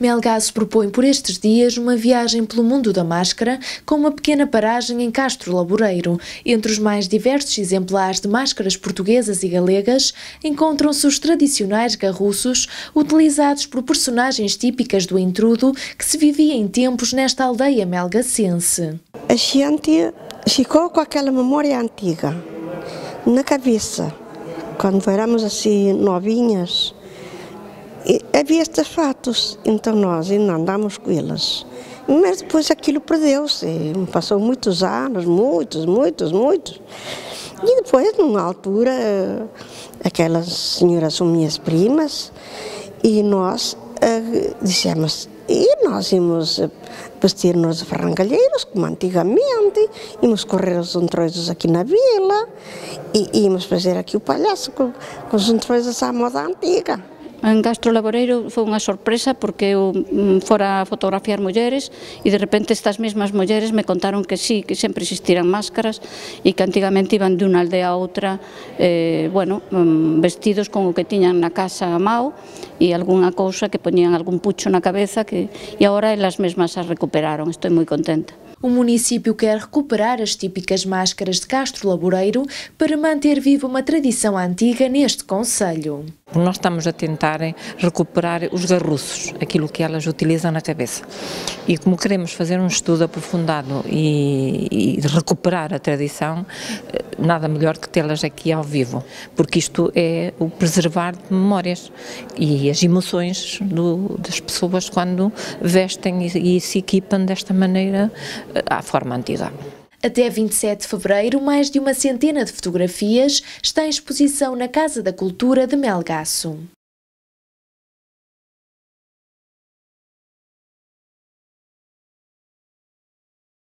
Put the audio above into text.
Melgaço propõe por estes dias uma viagem pelo mundo da máscara, com uma pequena paragem em Castro Laboreiro. Entre os mais diversos exemplares de máscaras portuguesas e galegas, encontram-se os tradicionais garruços, utilizados por personagens típicas do intrudo que se vivia em tempos nesta aldeia melgacense. A gente ficou com aquela memória antiga na cabeça, quando éramos assim novinhas havia estes fatos, então nós ainda andamos com eles. Mas depois aquilo perdeu-se, passou muitos anos, muitos, muitos, muitos. E depois, numa altura, aquelas senhoras são minhas primas e nós uh, dissemos, e nós íamos vestir-nos de frangalheiros, como antigamente, íamos correr os entroidos aqui na vila e íamos fazer aqui o palhaço com, com os entroidos à moda antiga. En Castro Laboreiro foi unha sorpresa porque eu mm, fora a fotografiar mulleres e de repente estas mesmas mulleres me contaron que sí, que sempre existiran máscaras e que antigamente iban de unha aldea a outra eh, bueno, mm, vestidos con o que tiñan na casa a mao e algunha cousa que poñían algún pucho na cabeza que, e agora elas mesmas as recuperaron, estou moi contenta. O município quer recuperar as típicas máscaras de Castro Laboreiro para manter viva uma tradição antiga neste concelho. Nós estamos a tentar recuperar os garruços, aquilo que elas utilizam na cabeça. E como queremos fazer um estudo aprofundado e, e recuperar a tradição, eh, nada melhor que tê-las aqui ao vivo, porque isto é o preservar de memórias e as emoções do, das pessoas quando vestem e, e se equipam desta maneira eh, à forma antiga. Até 27 de fevereiro, mais de uma centena de fotografias está em exposição na Casa da Cultura de Melgaço.